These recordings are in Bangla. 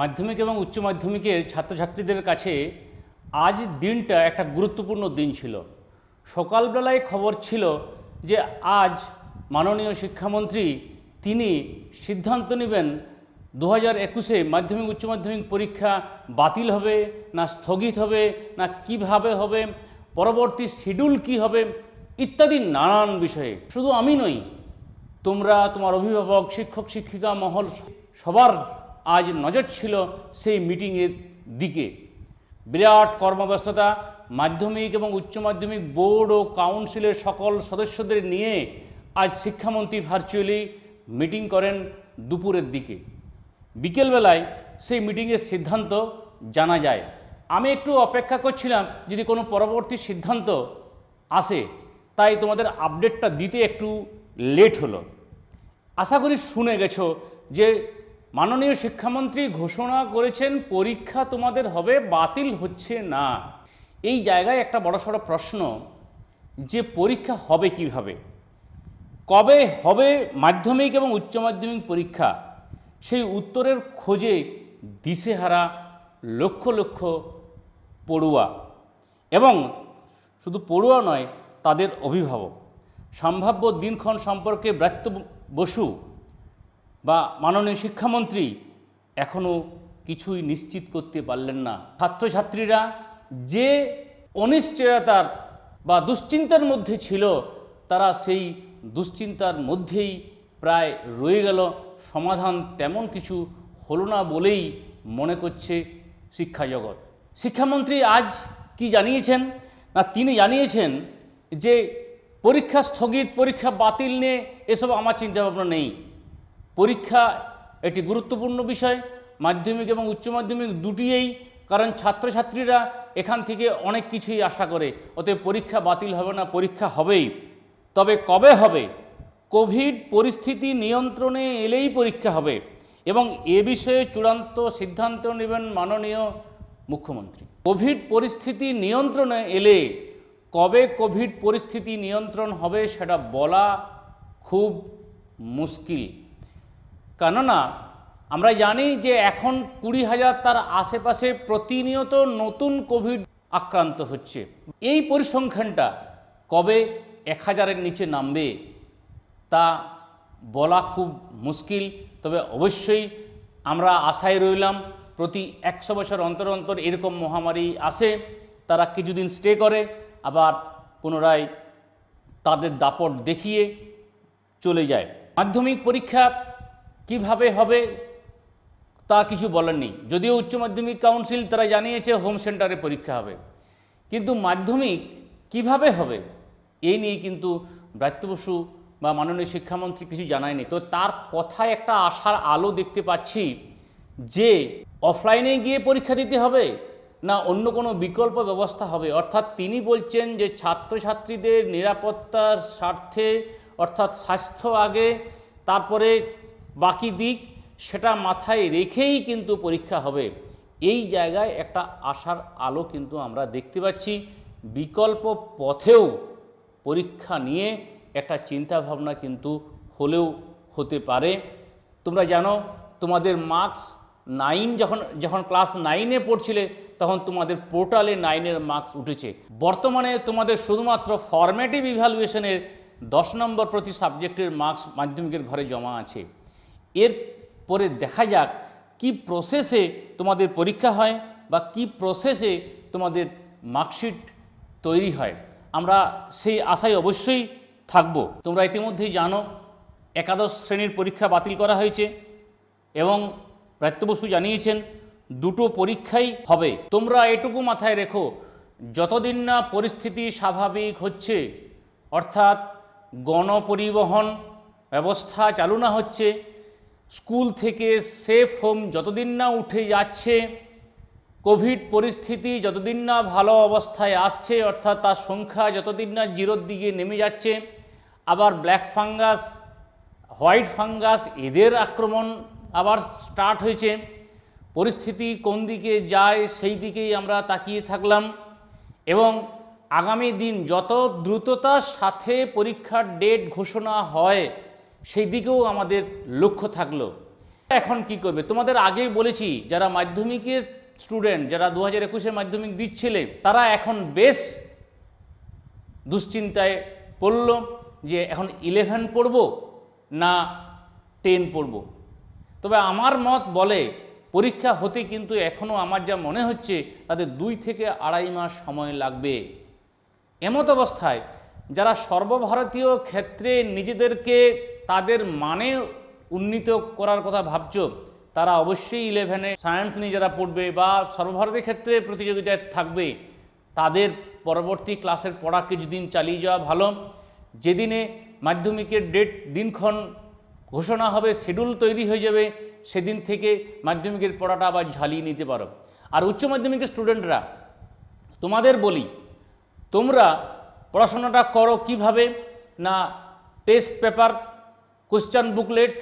মাধ্যমিক এবং উচ্চ মাধ্যমিকের ছাত্রছাত্রীদের কাছে আজ দিনটা একটা গুরুত্বপূর্ণ দিন ছিল। সকালবেলায় খবর ছিল যে আজ মাননীয় শিক্ষামন্ত্রী তিনি সিদ্ধান্ত নেবেন দু হাজার একুশে মাধ্যমিক উচ্চ মাধ্যমিক পরীক্ষা বাতিল হবে না স্থগিত হবে না কীভাবে হবে, পরবর্তী শিডিউল কি হবে ইত্যাদি নানান বিষয়ে। শুধু আমি নই, তোমরা, তোমার অভিভাবক, শিক্ষক, শিক্ষিকা, মহল, সবার আজ নজর ছিল সেই মিটিংয়ের দিকে। বিরাট কর্মব্যস্ততা, মাধ্যমিক এবং উচ্চ মাধ্যমিক বোর্ড ও কাউন্সিলের সকল সদস্যদের নিয়ে আজ শিক্ষামন্ত্রী ভার্চুয়ালি মিটিং করেন দুপুরের দিকে। বিকেলবেলায় সেই মিটিংয়ের সিদ্ধান্ত জানা যায়। আমি একটু অপেক্ষা করছিলাম, যদি কোনো পরবর্তী সিদ্ধান্ত আসে, তাই তোমাদের আপডেটটা দিতে একটু লেট হলো। আশা করি শুনে গেছো যে মাননীয় শিক্ষামন্ত্রী ঘোষণা করেছেন, পরীক্ষা তোমাদের হবে, বাতিল হচ্ছে না। এই জায়গায় একটা বড়সড় প্রশ্ন, যে পরীক্ষা হবে কীভাবে? কবে হবে মাধ্যমিক এবং উচ্চ মাধ্যমিক পরীক্ষা? সেই উত্তরের খোঁজে দিশেহারা লক্ষ লক্ষ পড়ুয়া। এবং শুধু পড়ুয়া নয়, তাদের অভিভাবক। সম্ভাব্য দিনক্ষণ সম্পর্কে ব্রাত্য বসু বা মাননীয় শিক্ষামন্ত্রী এখনও কিছুই নিশ্চিত করতে পারলেন না। ছাত্রছাত্রীরা যে অনিশ্চয়তার বা দুশ্চিন্তার মধ্যে ছিল, তারা সেই দুশ্চিন্তার মধ্যেই প্রায় রয়ে গেল। সমাধান তেমন কিছু হলো না বলেই মনে করছে শিক্ষা জগৎ। শিক্ষামন্ত্রী আজ কি জানিয়েছেন? না, তিনি জানিয়েছেন যে পরীক্ষা স্থগিত, পরীক্ষা বাতিল নিয়ে এসব আমার চিন্তাভাবনা নেই। পরীক্ষা একটি গুরুত্বপূর্ণ বিষয়। মাধ্যমিক এবং উচ্চ মাধ্যমিক দুটিয়েই কারণ ছাত্রছাত্রীরা এখান থেকে অনেক কিছুই আশা করে। অতএব পরীক্ষা বাতিল হবে না, পরীক্ষা হবেই। তবে কবে হবে? কোভিড পরিস্থিতি নিয়ন্ত্রণে এলেই পরীক্ষা হবে এবং এ বিষয়ে চূড়ান্ত সিদ্ধান্ত নেবেন মাননীয় মুখ্যমন্ত্রী। কোভিড পরিস্থিতি নিয়ন্ত্রণে এলে কবে কোভিড পরিস্থিতি নিয়ন্ত্রণ হবে সেটা বলা খুব মুশকিল। কেননা আমরা জানি যে এখন কুড়ি হাজার তার আশেপাশে প্রতিনিয়ত নতুন কোভিড আক্রান্ত হচ্ছে। এই পরিসংখ্যানটা কবে এক হাজারের নিচে নামবে তা বলা খুব মুশকিল। তবে অবশ্যই আমরা আশায় রইলাম, প্রতি একশো বছর অন্তর অন্তর এরকম মহামারী আসে, তারা কিছুদিন স্টে করে, আবার পুনরায় তাদের দাপট দেখিয়ে চলে যায়। মাধ্যমিক পরীক্ষা কীভাবে হবে তা কিছু বলার নেই। যদিও উচ্চ মাধ্যমিক কাউন্সিল তারা জানিয়েছে হোম সেন্টারে পরীক্ষা হবে। কিন্তু মাধ্যমিক কীভাবে হবে এই নিয়ে কিন্তু ব্রাত্য বসু বা মাননীয় শিক্ষামন্ত্রী কিছু জানায়নি। তো তার কথায় একটা আশার আলো দেখতে পাচ্ছি যে অফলাইনে গিয়ে পরীক্ষা দিতে হবে না অন্য কোনো বিকল্প ব্যবস্থা হবে? অর্থাৎ তিনি বলছেন যে ছাত্রছাত্রীদের নিরাপত্তার স্বার্থে, অর্থাৎ স্বাস্থ্য আগে, তারপরে বাকি দিক সেটা মাথায় রেখেই কিন্তু পরীক্ষা হবে। এই জায়গায় একটা আশার আলো কিন্তু আমরা দেখতে পাচ্ছি। বিকল্প পথেও পরীক্ষা নিয়ে একটা চিন্তাভাবনা কিন্তু হলেও হতে পারে। তোমরা জানো, তোমাদের মার্কস নাইন যখন যখন ক্লাস নাইনে পড়ছিলে, তখন তোমাদের পোর্টালে নাইনের মার্কস উঠেছে। বর্তমানে তোমাদের শুধুমাত্র ফরম্যাটিভ ইভ্যালুয়েশনের দশ নম্বর প্রতি সাবজেক্টের মার্কস মাধ্যমিকের ঘরে জমা আছে। এর পরে দেখা যাক কি প্রসেসে তোমাদের পরীক্ষা হয় বা কি প্রসেসে তোমাদের মার্কশিট তৈরি হয়। আমরা সেই আশায় অবশ্যই থাকব। তোমরা ইতিমধ্যেই জানো, একাদশ শ্রেণির পরীক্ষা বাতিল করা হয়েছে এবং প্রাত্য বসু জানিয়েছেন দুটো পরীক্ষাই হবে। তোমরা এটুকু মাথায় রেখো, যতদিন না পরিস্থিতি স্বাভাবিক হচ্ছে, অর্থাৎ গণপরিবহন ব্যবস্থা চালু না হচ্ছে স্কুল থেকে সেফ হোম যতদিন না উঠে যাচ্ছে কোভিড পরিস্থিতি যতদিন না ভালো অবস্থায় আসছে, অর্থাৎ তার সংখ্যা যতদিন না জিরোর দিকে নেমে যাচ্ছে, আবার ব্ল্যাক ফাঙ্গাস হোয়াইট ফাঙ্গাস এদের আক্রমণ আবার স্টার্ট হয়েছে। পরিস্থিতি কোন দিকে যায় সেই দিকেই আমরা তাকিয়ে থাকলাম এবং আগামী দিন যত দ্রুততার সাথে পরীক্ষার ডেট ঘোষণা হয় সেই দিকেও আমাদের লক্ষ্য থাকল। এখন কি করবে? তোমাদের আগেই বলেছি, যারা মাধ্যমিকের স্টুডেন্ট যারা দু হাজার একুশে মাধ্যমিক দিচ্ছিলে, তারা এখন বেশ দুশ্চিন্তায় পড়ল যে এখন ইলেভেন পড়ব না টেন পড়ব। তবে আমার মত বলে, পরীক্ষা হতে কিন্তু এখনও আমার যা মনে হচ্ছে তাদের দুই থেকে আড়াই মাস সময় লাগবে। এমত অবস্থায় যারা সর্বভারতীয় ক্ষেত্রে নিজেদেরকে তাদের মানে উন্নীত করার কথা ভাবছ, তারা অবশ্যই ইলেভেনে সায়েন্স নিয়ে যারা পড়বে বা সর্বভারতীয় ক্ষেত্রে প্রতিযোগিতায় থাকবে, তাদের পরবর্তী ক্লাসের পড়া কিছুদিন চালিয়ে যাওয়া ভালো। যেদিনে মাধ্যমিকের ডেট দিনক্ষণ ঘোষণা হবে শিডিউল তৈরি হয়ে যাবে, সেদিন থেকে মাধ্যমিকের পড়াটা আবার ঝালিয়ে নিতে পারো। আর উচ্চ মাধ্যমিকের স্টুডেন্টরা তোমাদের বলি, তোমরা পড়াশোনাটা করো কীভাবে? না test paper question booklet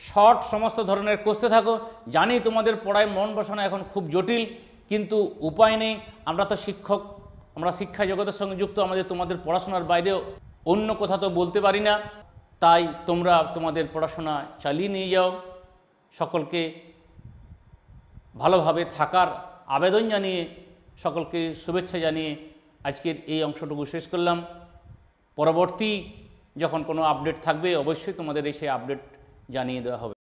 short সমস্ত ধরনের কষতে থাকো। জানি তোমাদের পড়ায় মন বসানো এখন খুব জটিল, কিন্তু উপায় নেই। আমরা তো শিক্ষক, আমরা শিক্ষা জগতের সঙ্গে যুক্ত, আমাদের তোমাদের পড়াশোনার বাইরেও অন্য কথা তো বলতে পারি না। তাই তোমরা তোমাদের পড়াশোনা চালিয়ে নিয়ে যাও। সকলকে ভালোভাবে থাকার আবেদন জানিয়ে, সকলকে শুভেচ্ছা জানিয়ে আজকের এই অংশটুকু শেষ করলাম। পরবর্তী যখন কোনো আপডেট থাকবে অবশ্যই তোমাদের এসে আপডেট জানিয়ে দেওয়া হবে।